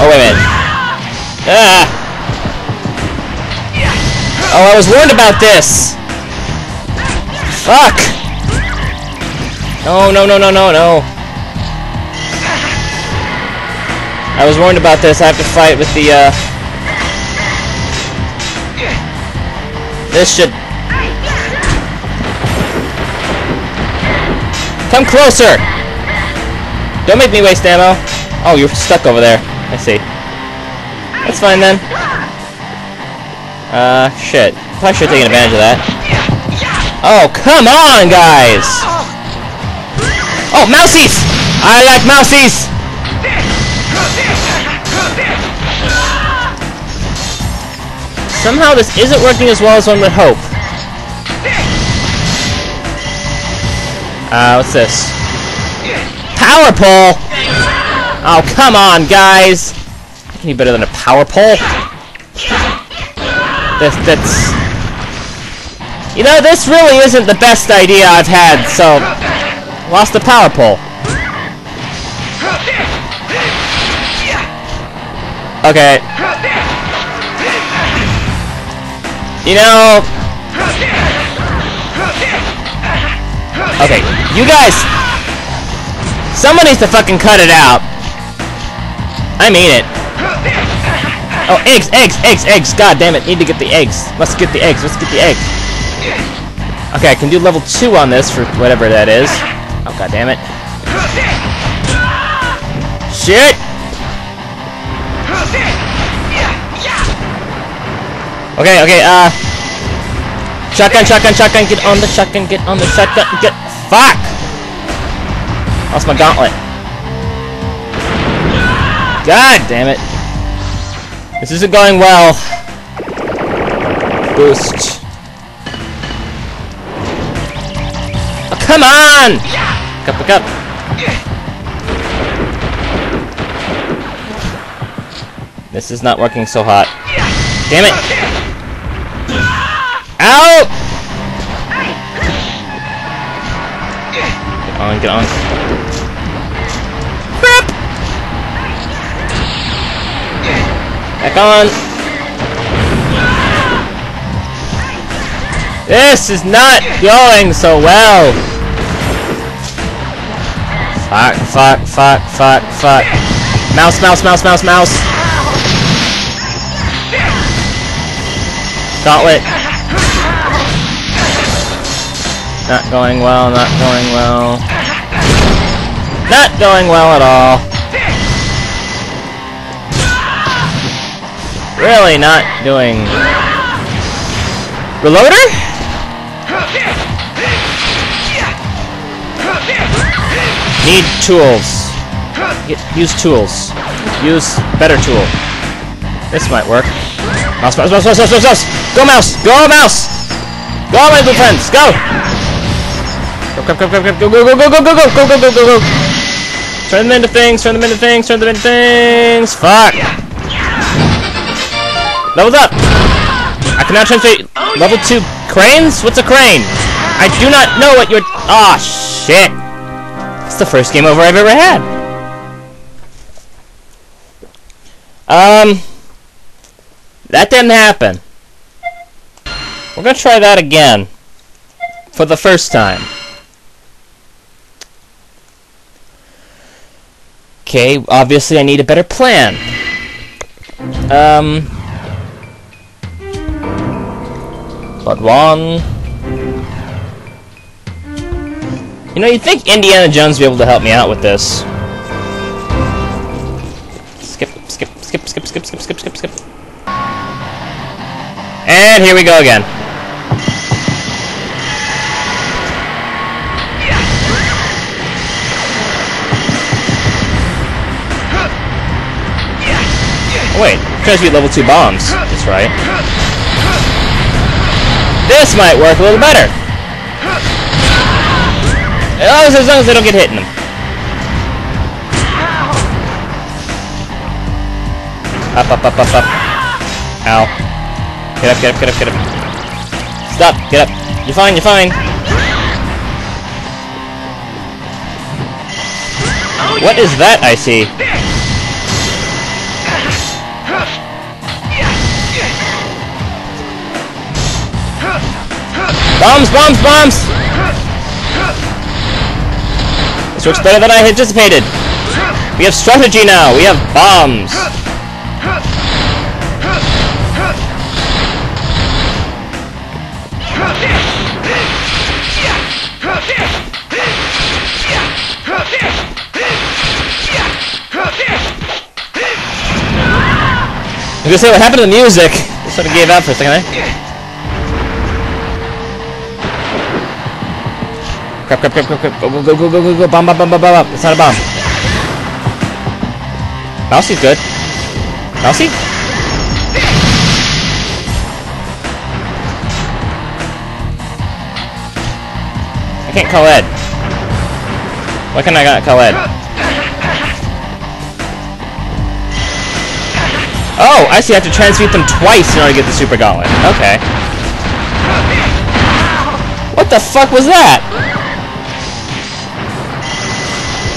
Oh, wait a minute. Ah! Oh, I was warned about this! Fuck! No, no, no, no, no, no. I was warned about this. I have to fight with the, uh... This should... Come closer! Don't make me waste ammo. Oh, you're stuck over there. I see. That's fine then. Uh, shit. Probably should have taken advantage of that. Oh, come on, guys! Oh, mousies! I like mousies! Somehow this isn't working as well as one would hope. Uh, what's this? Power pole! Oh, come on, guys! Any better than a power pole? That's... You know, this really isn't the best idea I've had, so... Lost the power pole. Okay. You know... Okay, you guys... Someone needs to fucking cut it out. I mean it. Oh, eggs, eggs, eggs, eggs. God damn it. Need to get the eggs. Let's get the eggs. Let's get the eggs. Okay, I can do level 2 on this for whatever that is. Oh, god damn it. Shit! Okay, okay, uh... Shotgun, shotgun, shotgun, get on the shotgun, get on the shotgun, get... Fuck! Lost my gauntlet. God damn it. This isn't going well. Boost. Oh, come on! Pick up, pick up. This is not working so hot. Damn it! Ow! Get on, get on. Back on. This is not going so well. Fuck, fuck, fuck, fuck, fuck. Mouse, mouse, mouse, mouse, mouse. Gauntlet. Not going well, not going well. Not going well at all. Really not doing... Reloader? Need tools. Use tools. Use better tool. This might work. Mouse, mouse, mouse, mouse, mouse, mouse, mouse! Go mouse! Go mouse! Go my little friends! Go! Go, go, go, go, go, go, go, go, go, go, go, go, go, go, go, go! Turn them into things, turn them into things, turn them into things! Fuck! Levels up! I can now translate level 2 cranes? What's a crane? I do not know what you're... Aw, oh, shit! It's the first game over I've ever had. Um... That didn't happen. We're gonna try that again. For the first time. Okay, obviously I need a better plan. Um... But one... You know, you'd think Indiana Jones would be able to help me out with this. Skip, skip, skip, skip, skip, skip, skip, skip, skip. And here we go again. Oh, wait, tries to be level 2 bombs. That's right. This might work a little better. As long as they don't get hit in them. Up, up, up, up, up. Ow. Get up, get up, get up, get up. Stop, get up. You're fine, you're fine. What is that I see? Bombs, bombs, bombs! This works better than I anticipated. We have strategy now. We have bombs. I was gonna say what happened to the music. It sort of gave out for a second there. Crap, crap, crap, crap, crap. Go, go, go, go, go, go. Bomb, bomb, bomb, bomb, bomb. It's not a bomb. Mousie's good. Mousie? I can't call Ed. Why can't I not call Ed? Oh, I see. I have to transmute them twice in order to get the Super Gauntlet. Okay. What the fuck was that?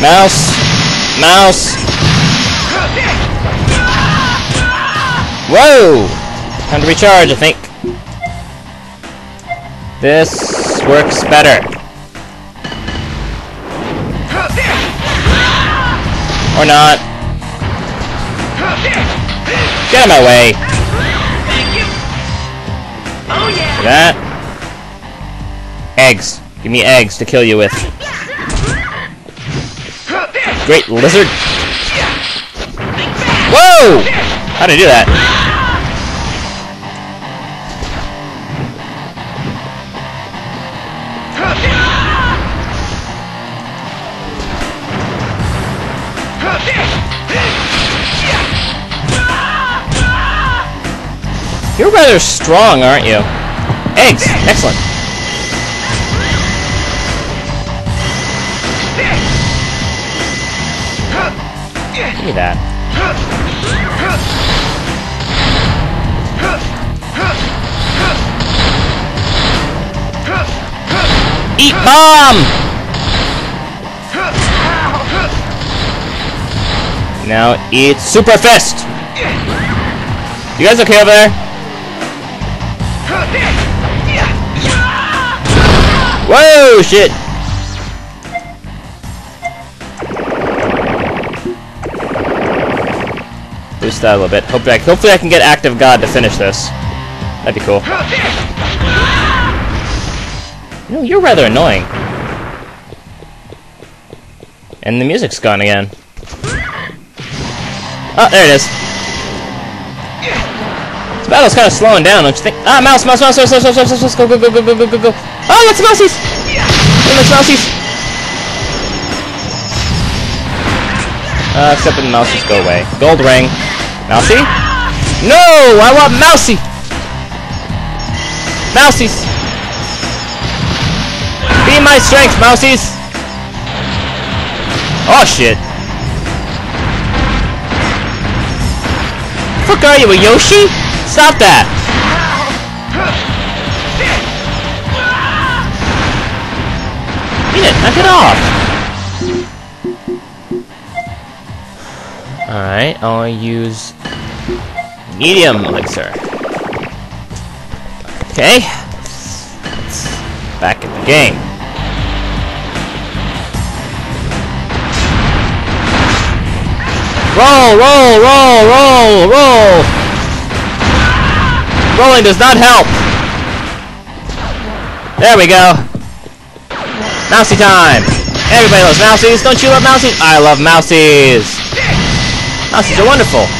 Mouse. Mouse. Whoa! Time to recharge, I think. This works better. Or not. Get out of my way. See that? Eggs. Give me eggs to kill you with. Great lizard. Whoa! How did I do that? You're rather strong, aren't you? Eggs! Excellent. Give me that. Eat bomb! Now eat super fist! You guys okay over there? Whoa, shit! Boost that a little bit. Hopefully I, hopefully I can get Active God to finish this. That'd be cool. You know, you're rather annoying. And the music's gone again. Oh, there it is battle's kind of slowing down, don't you think? Ah, mouse, mouse, mouse, mouse, mouse, mouse, mouse, mouse, go, go, go, go, go, go, go, go. Oh, let's mousies! Let's mousies! Uh, except the mousies go away. Gold ring. Mousie? No! I want Mousie! Mousies! Be my strength, Mousies! Oh, shit. Fuck are you, a Yoshi? Stop that! Eat it! Knock it off! Alright, I'll use medium elixir. Okay. Back in the game. Roll, roll, roll, roll, roll! Rolling does not help. There we go. Mousy time. Everybody loves mousies. Don't you love mousies? I love mousies. Mousies are wonderful.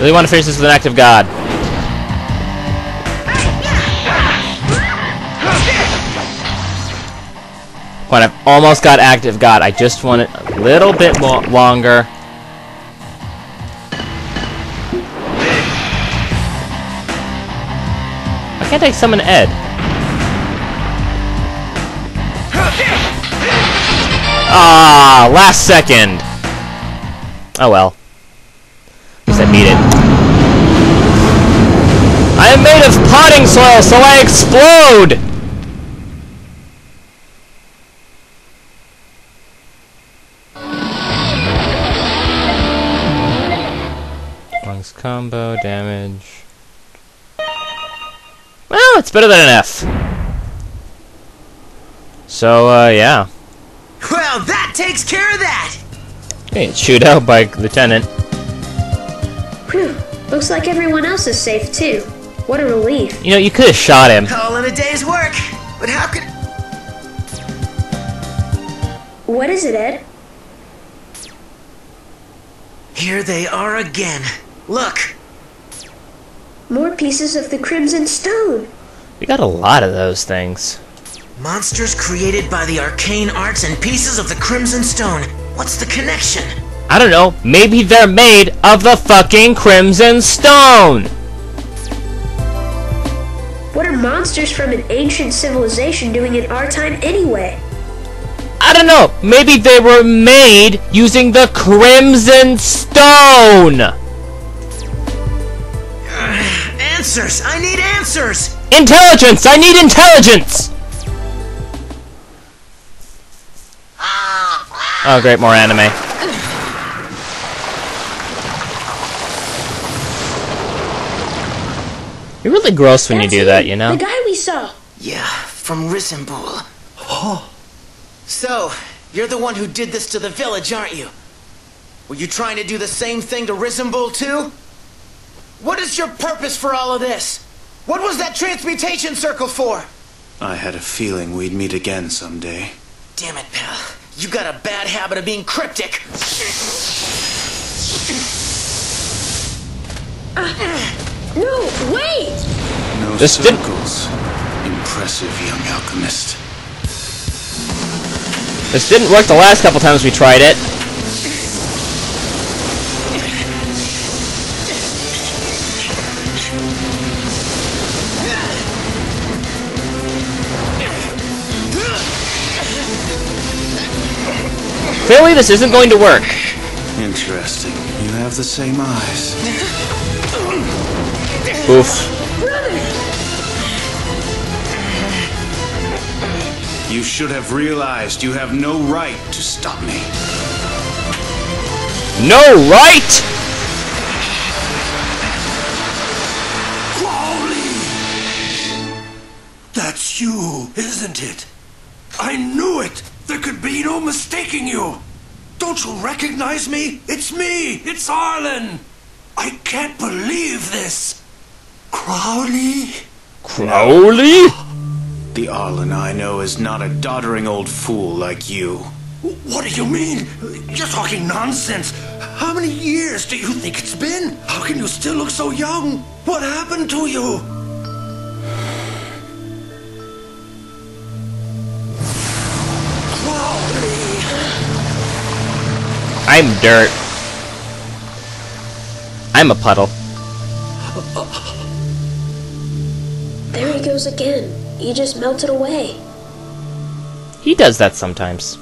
Really want to finish this with an Active God. When I've almost got Active God. I just want it a little bit longer. can't I summon Ed? Ah, last second. Oh well. At least I it. I am made of potting soil, so I explode! Lungs combo, damage. Well, it's better than an F. So, uh, yeah. Well, that takes care of that! Okay, it's shoot out by Lieutenant. Whew. Looks like everyone else is safe too. What a relief. You know, you could have shot him. All in a day's work. But how could... What is it, Ed? Here they are again. Look! More pieces of the Crimson Stone. We got a lot of those things. Monsters created by the arcane arts and pieces of the Crimson Stone. What's the connection? I don't know, maybe they're made of the fucking Crimson Stone! What are monsters from an ancient civilization doing in our time anyway? I don't know, maybe they were made using the Crimson Stone! Answers! I need answers! Intelligence! I need intelligence! Ah! Oh great, more anime. You're really gross when you do him, that, you know? The guy we saw. Yeah, from Resembool. Oh. So, you're the one who did this to the village, aren't you? Were you trying to do the same thing to Resembool too? What is your purpose for all of this? What was that transmutation circle for? I had a feeling we'd meet again someday. Damn it, pal. You got a bad habit of being cryptic. Uh. No, wait! No This did- circles. Impressive young alchemist. This didn't work the last couple times we tried it. Clearly this isn't going to work. Interesting. You have the same eyes. Oof. You should have realized you have no right to stop me. No right! Crowley! That's you, isn't it? I knew it! There could be no mistaking you! Don't you recognize me? It's me! It's Arlen! I can't believe this! Crowley? Crowley? The Arlen I know is not a doddering old fool like you. What do you mean? You're talking nonsense! How many years do you think it's been? How can you still look so young? What happened to you? Crowley! I'm dirt. I'm a puddle. Uh, uh, There again. He just melted away. He does that sometimes.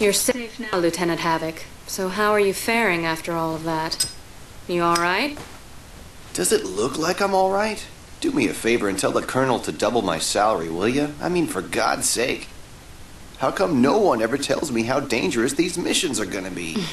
You're safe now, Lieutenant Havoc. So how are you faring after all of that? You alright? Does it look like I'm all right? Do me a favor and tell the colonel to double my salary, will you? I mean, for God's sake. How come no one ever tells me how dangerous these missions are gonna be?